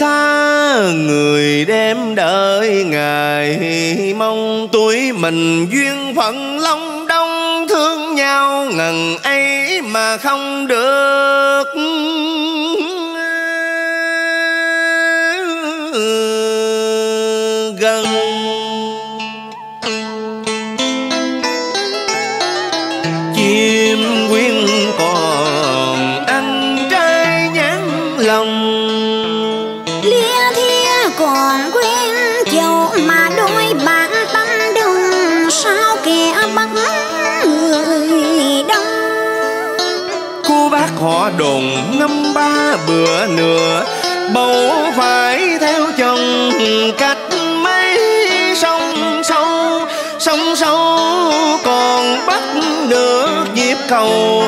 xa, người đem đợi ngài mong. Tuổi mình duyên phận long đông thương nhau ngần ấy mà không được. đồn ngâm ba bữa nửa, bầu phải theo chồng cách mấy sông sâu. Sông sâu còn bắt được nhịp cầu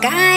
Got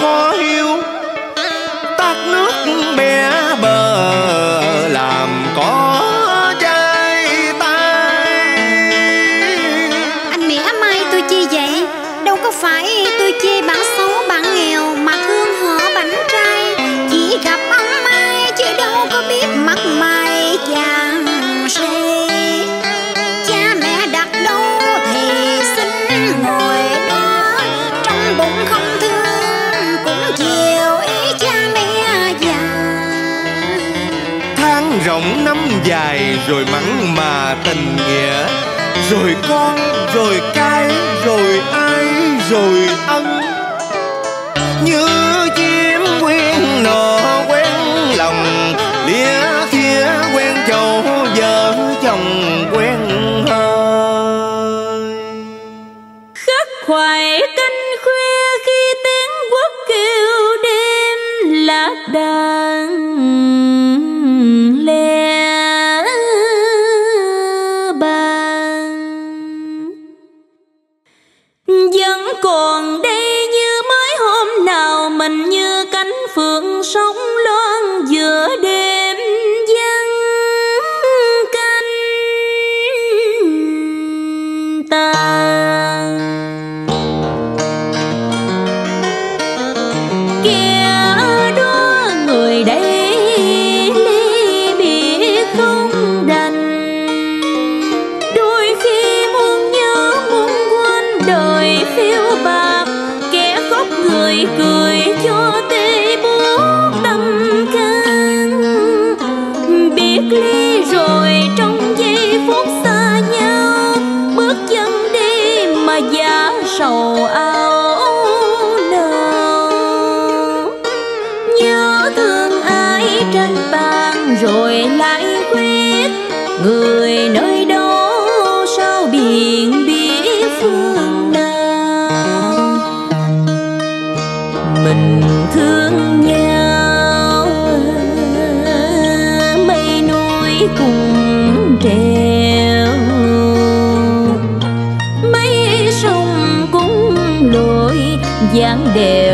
có hiếu. Tắt nước bè rồi mắng mà tình nghĩa. Rồi con rồi cái rồi ai rồi ân sầu áo nào nhớ thương ai trên bàn rồi lại quyết người nơi đó sao biển biết phương nào? Mình thương nhau mây núi cùng de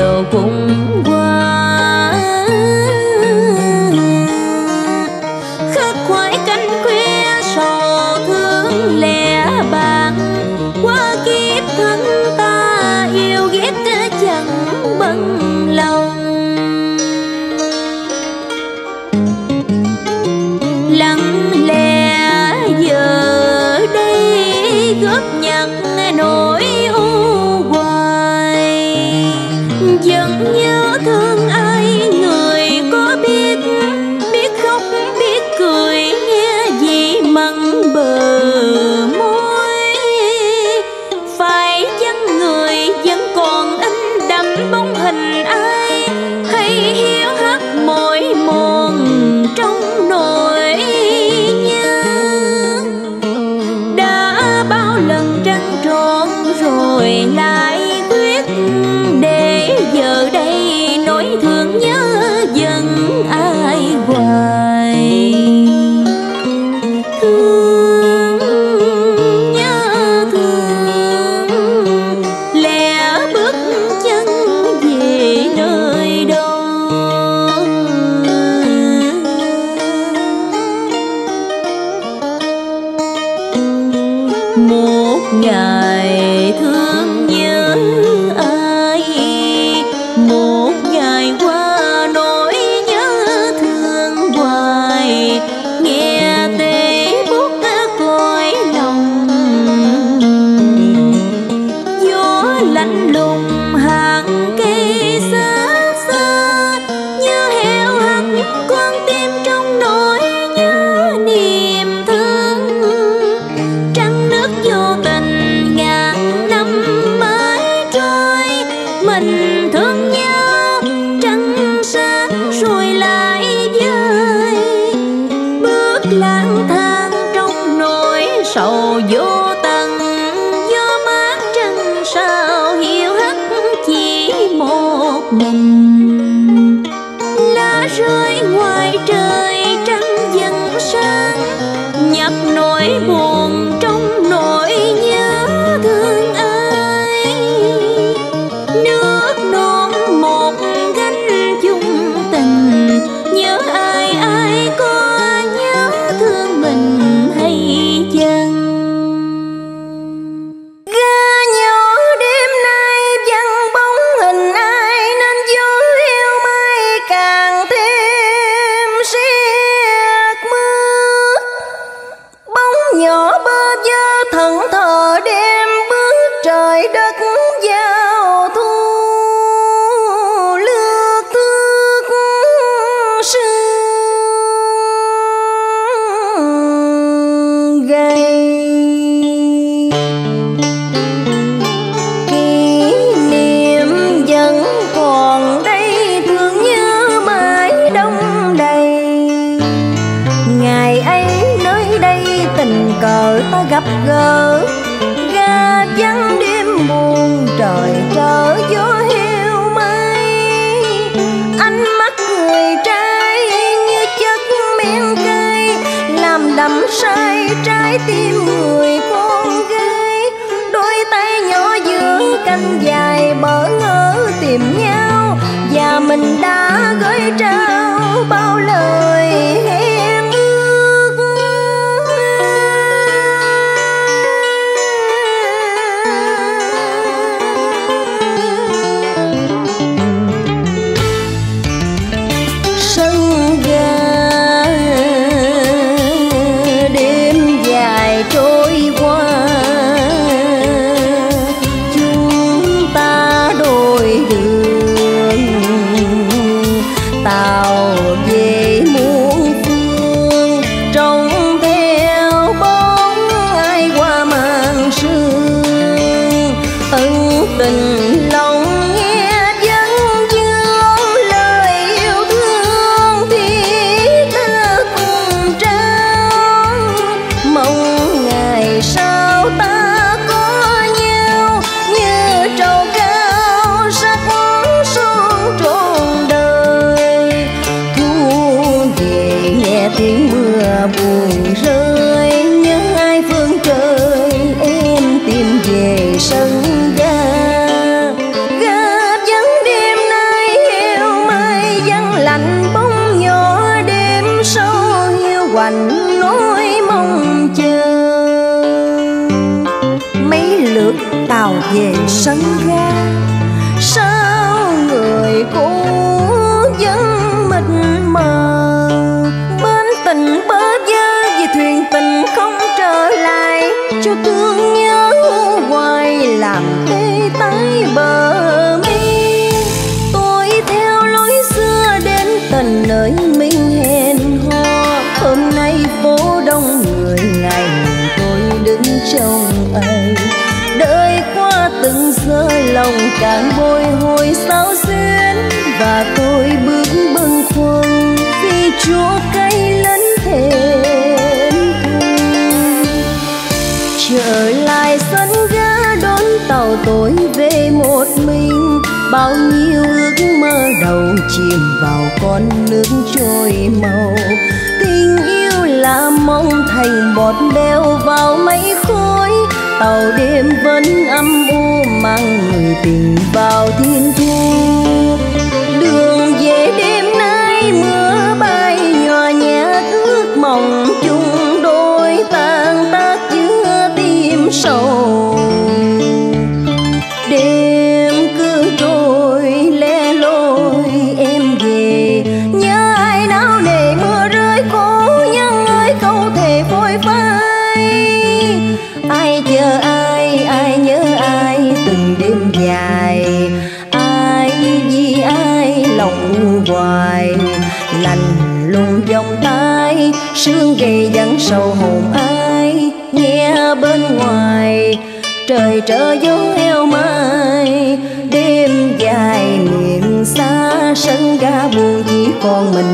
chờ vô heo mai. Đêm dài miệng xa sân ga buồn chỉ còn mình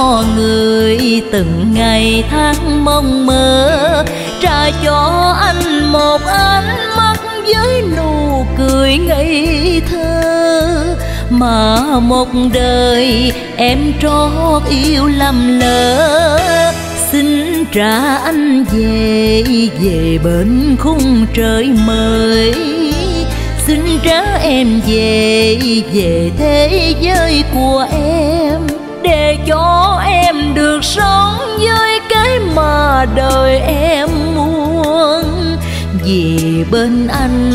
cho người từng ngày tháng mong mơ, trả cho anh một ánh mắt với nụ cười ngây thơ. Mà một đời em trót yêu lầm lỡ, xin trả anh về về bên khung trời mới. Xin trả em về về thế giới của em để cho em được sống với cái mà đời em muốn. Vì bên anh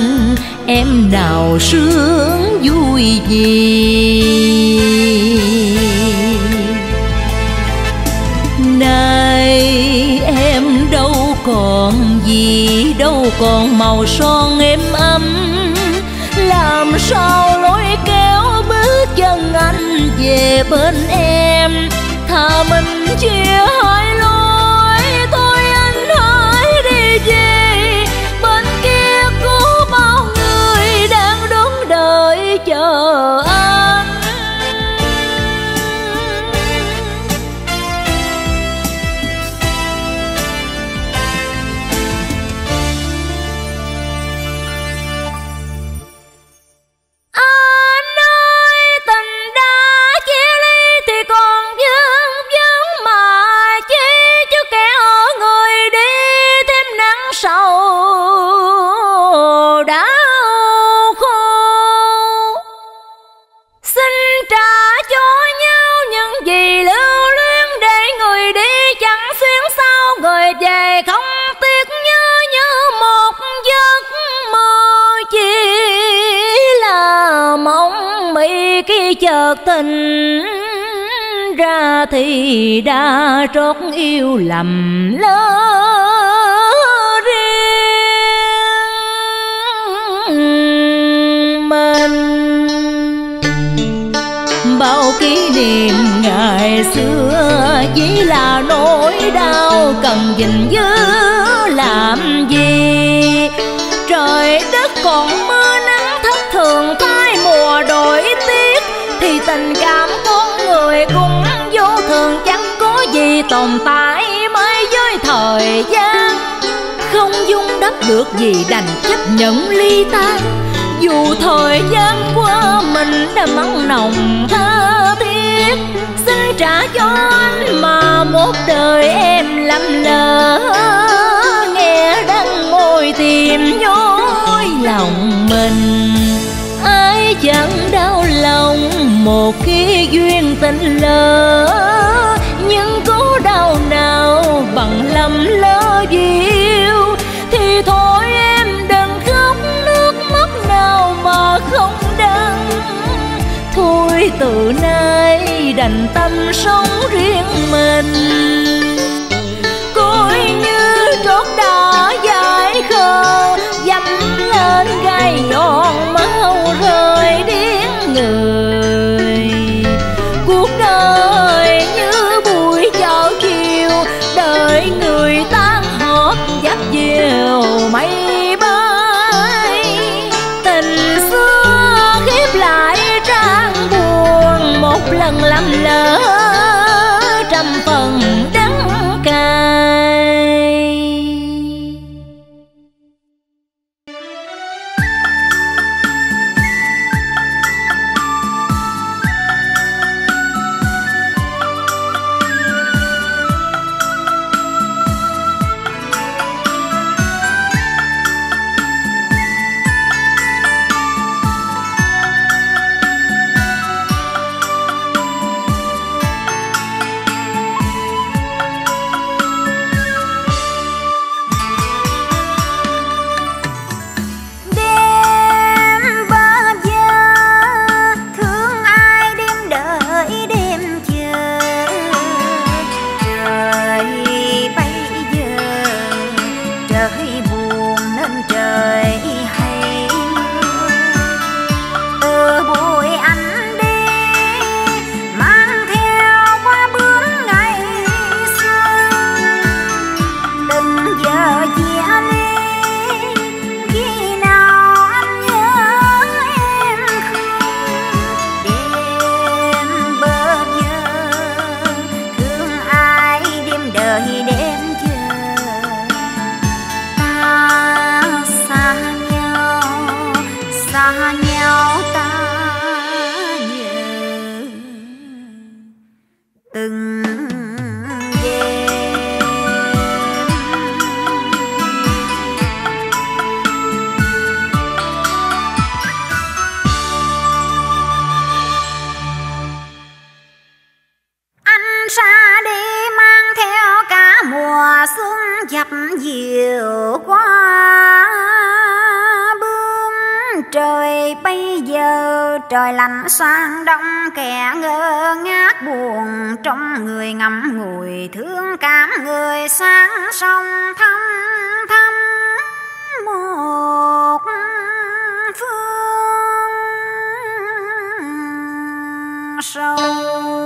em nào sướng vui gì? Nay em đâu còn gì, đâu còn màu son êm ấm. Làm sao lối kéo bước chân về bên em. Thà mình chia hai lối khi chợt tình ra thì đã trót yêu lầm lỡ riêng mình. Bao kỷ niệm ngày xưa chỉ là nỗi đau cần gìn giữ làm gì? Trời đất còn tồn tại mãi với thời gian. Không dung đắp được gì đành chấp nhận ly tan dù thời gian qua mình đã mắng nồng tha thiết. Xin trả cho anh mà một đời em lầm lỡ nghe đắng môi tìm nhói lòng mình. Ai chẳng đau lòng một khi duyên tình lỡ. Nhưng có lầm lỡ vì yêu thì thôi em đừng khóc, nước mắt nào mà không đắng. Thôi từ nay đành tâm sống riêng mình. 梦 dập diều qua bướm trời bây giờ trời lạnh sang đông, kẻ ngơ ngác buồn. Trong người ngậm ngùi thương cảm người sáng sông thăm thăm một phương sâu.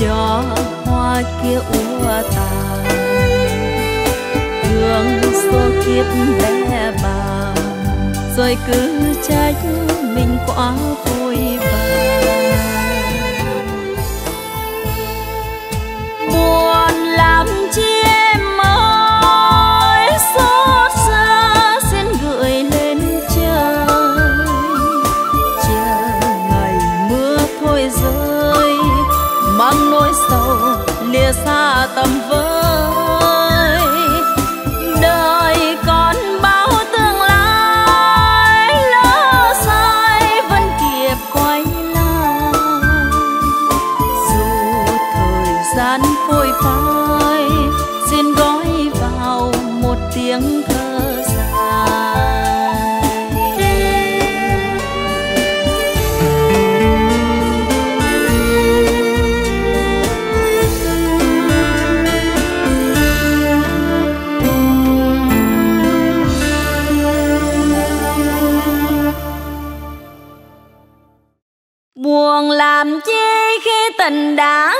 cho hoa kia úa tàn. Thương số kiếp bé bàng rồi cứ trách mình quá vui vàng. Buồn làm chia tầm với tình đã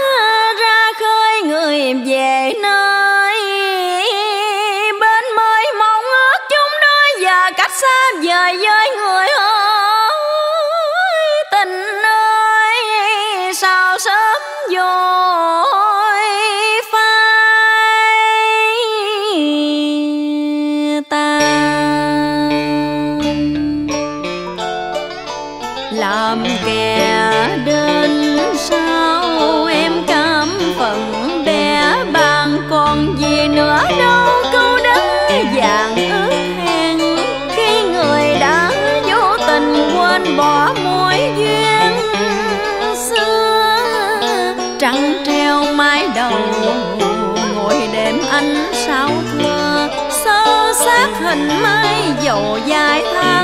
有呀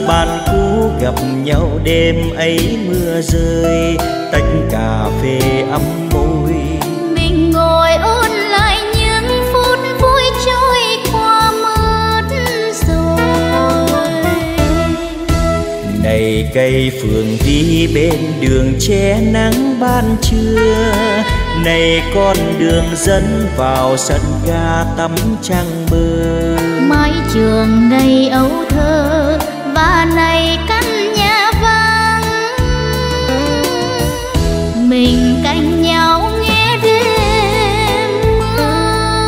bạn cũ gặp nhau đêm ấy mưa rơi tách cà phê ấm môi. Mình ngồi ôn lại những phút vui trôi qua mất rồi. Này cây phượng vi bên đường che nắng ban trưa này con đường dẫn vào sân ga tắm trăng bờ mái trường ngày ấu này căn nhà vắng. Mình cạnh nhau nghe đêm mưa.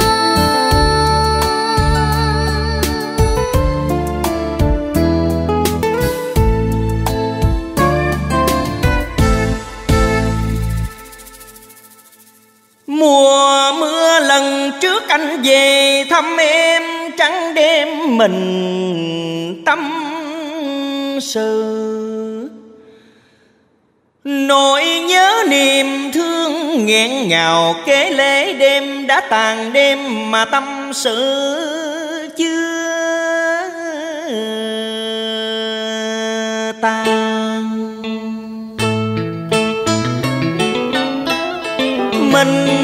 Mùa mưa lần trước anh về thăm em, trắng đêm mình tâm sự nỗi nhớ niềm thương nghẹn ngào kế lễ đêm đã tàn đêm mà tâm sự chưa tan. Mình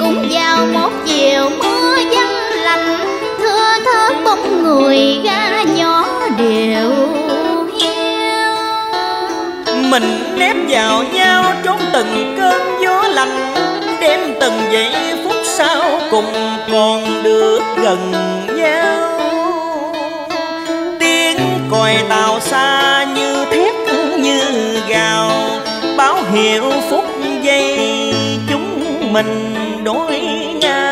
cũng vào một chiều mưa vắng lạnh. Thưa thớt bóng người ga nhỏ đều hiu. Mình nép vào nhau trốn từng cơn gió lạnh. Đêm từng giây phút sau cùng còn được gần nhau. Tiếng còi tàu xa như thét như gào báo hiệu phút giây chúng mình đôi ngang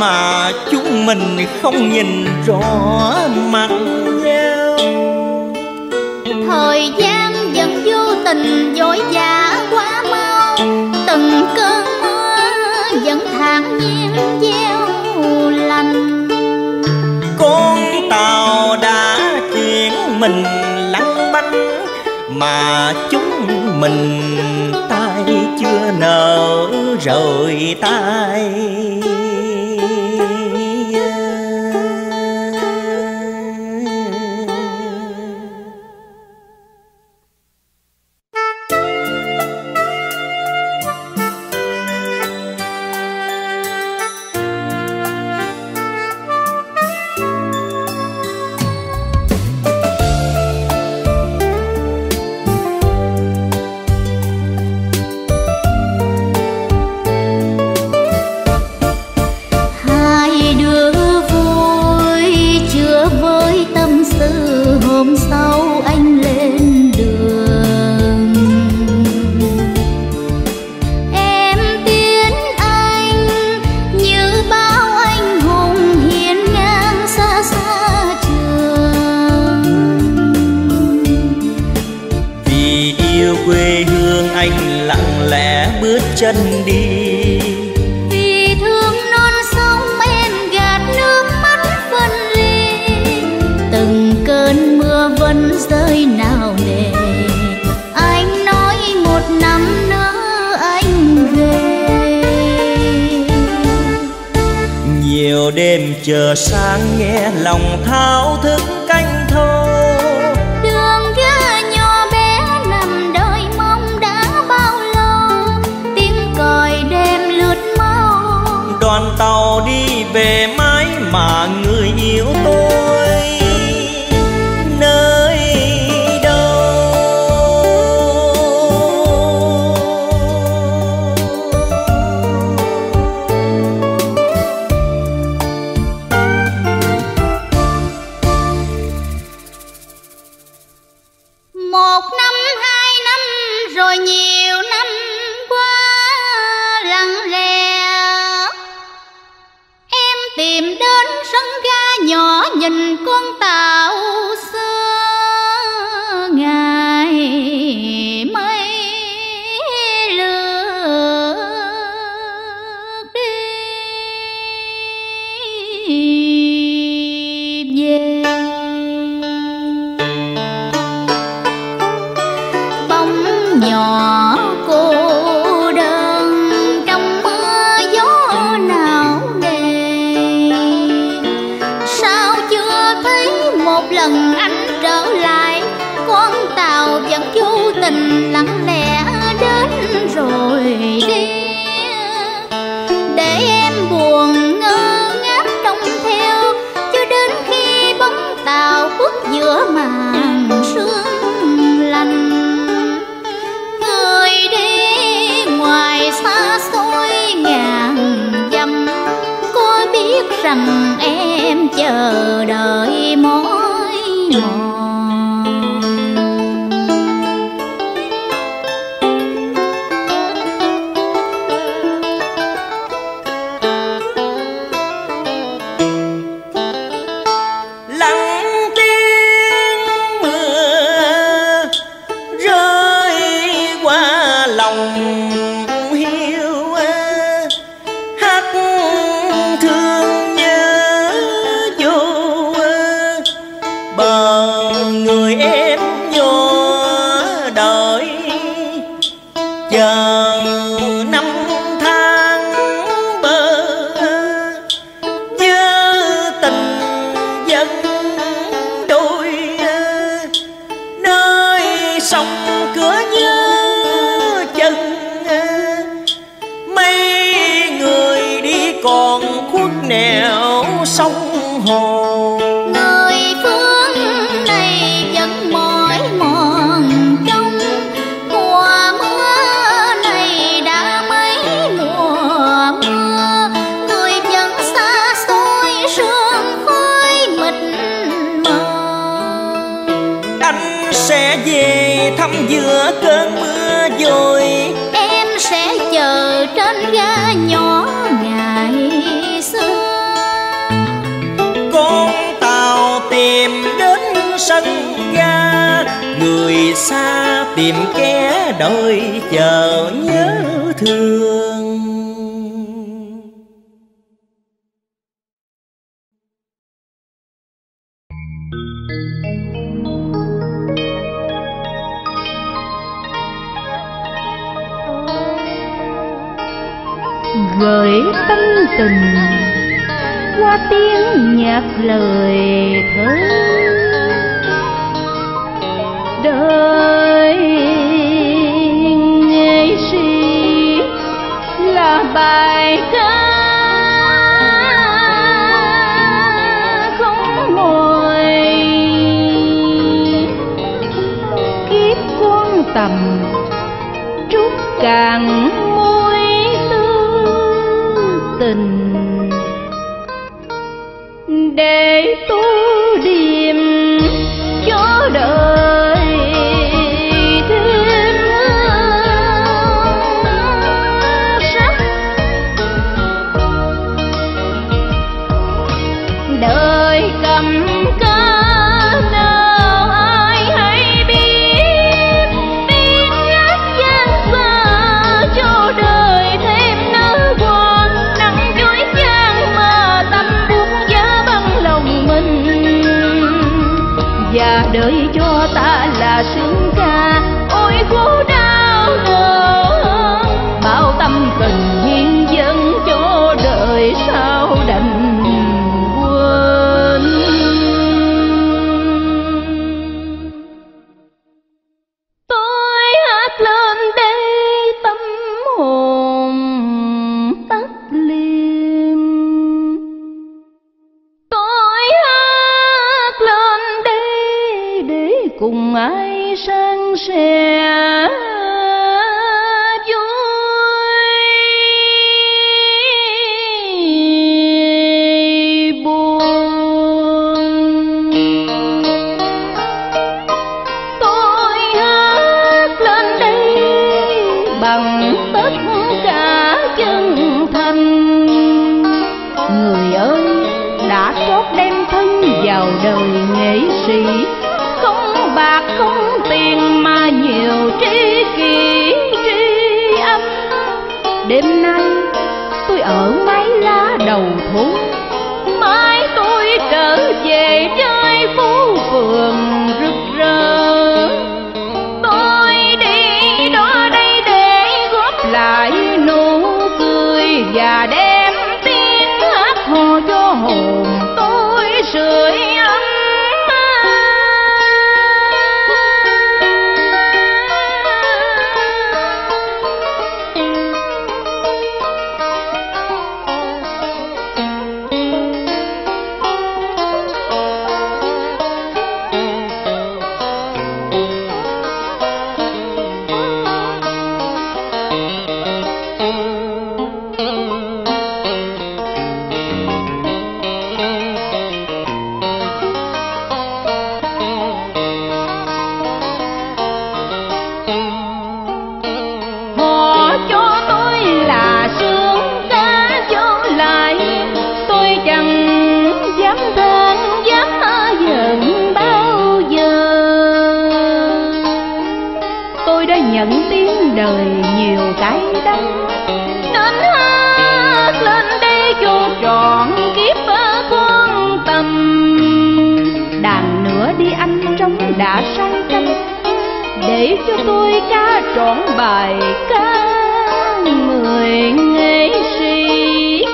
mà chúng mình không nhìn rõ mặt nhau. Thời gian vẫn vô tình dối vã mình lăn bánh mà chúng mình tay chưa nở rồi tay. chờ sáng nghe lòng thao thức. rằng em chờ đợi gửi tâm tình qua tiếng nhạc lời thơ. Đời bài ca. Không ngồi. Kiếp quân tầm trúc càng ai sang sẻ? đông Đến hát lên đây dù trọn kiếp quan tâm Đàn nữa đi anh trống đã sang canh Để cho tôi ca trọn bài ca người nghệ sĩ.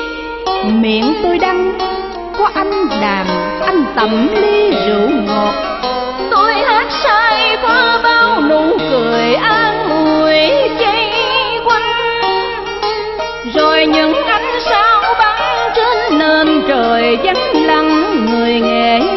Miệng tôi đăng có anh đàm anh tẩm ly rượu ngọt. Tôi hát sai qua bao nụ cười an ủi vắng lặng người nghệ.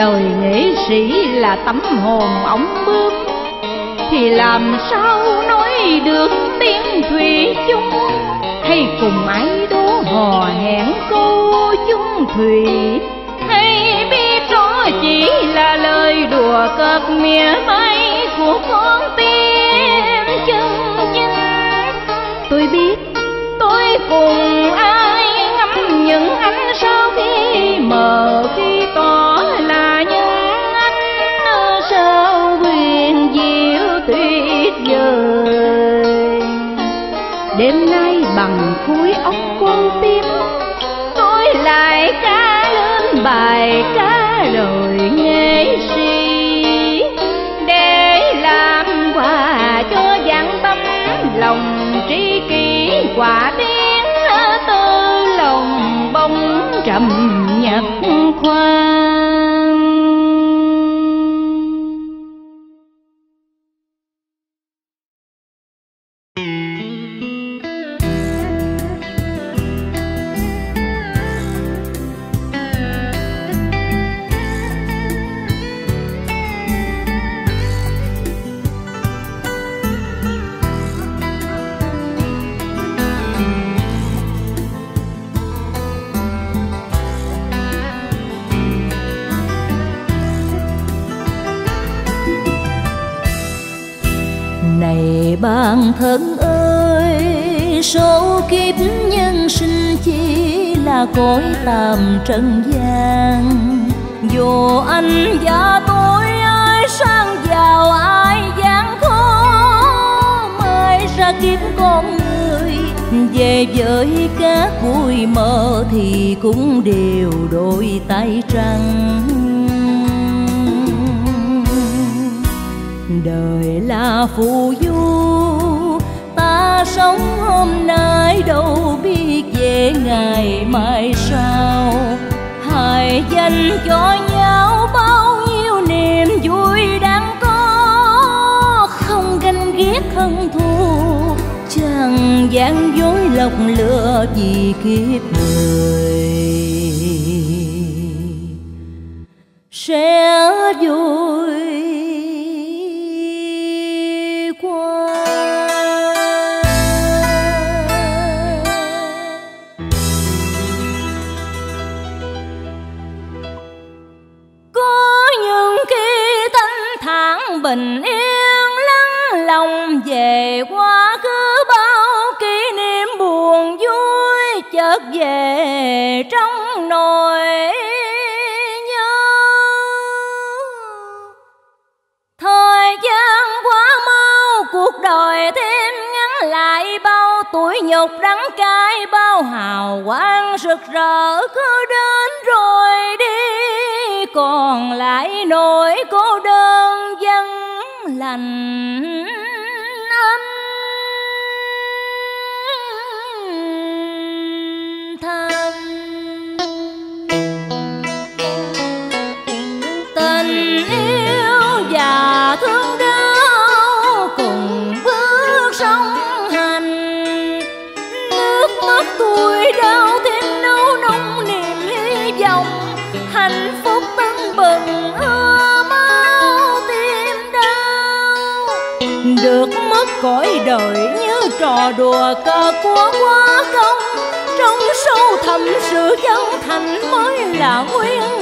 Đời nghệ sĩ là tấm hồn ống bướm Thì làm sao nói được tiếng thủy chung? Hay cùng ai đố hò hẹn câu chung thủy? Hay biết rõ chỉ là lời đùa cợt mỉa mai của con tim chân chính? Tôi biết, tôi cùng ai ngắm những ánh sao trầm nhật khoa bạn thân ơi số kiếp nhân sinh chỉ là cõi tạm trần gian. Dù anh và tôi ai sang giàu ai gian khó mai ra kiếm con người, về với các bụi mơ thì cũng đều đôi tay trắng đời là phù du. Ta sống hôm nay đâu biết về ngày mai sau. Hãy dành cho nhau bao nhiêu niềm vui đang có. Không ganh ghét thân thù, chẳng gian dối lọc lửa vì kiếp người. Sẽ vui về trong nỗi nhớ. Thời gian quá mau, cuộc đời thêm ngắn lại, bao tuổi nhục đắng cay, bao hào quang rực rỡ cứ đến rồi đi. Còn lại nỗi cô đơn dân lành. Cõi đời như trò đùa cờ của quá công trong sâu thẳm sự chân thành mới là nguyên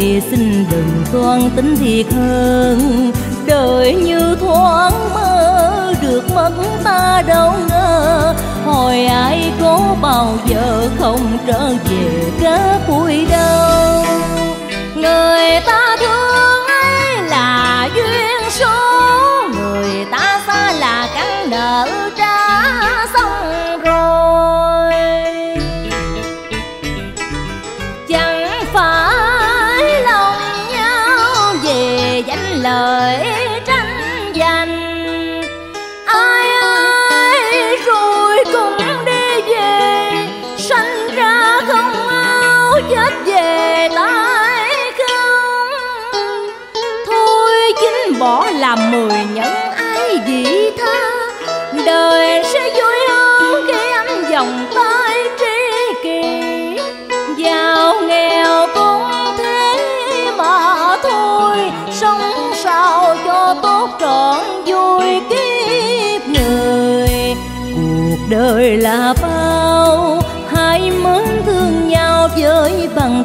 thì xin đừng toan tính thiệt hơn. Đời như thoáng mơ, được mất ta đâu ngờ hồi ai có bao giờ không trở về cá vui đâu? Bỏ làm mười nhẫn ai vị tha đời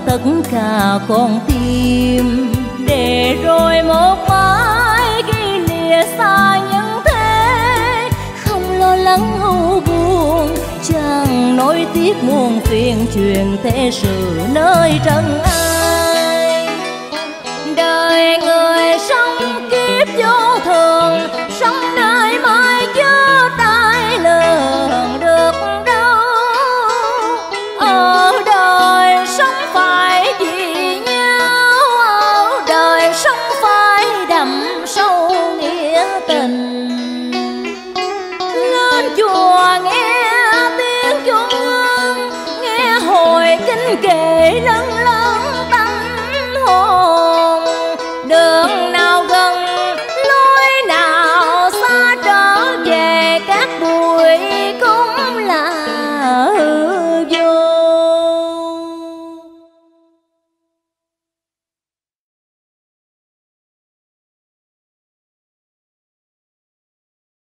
tất cả con tim. Để rồi một mãi khi lìa xa nhân thế. Không lo lắng ưu buồn, chẳng nỗi tiếc muôn phiền truyền thế sự nơi trần ai. Đời người sống kiếp vô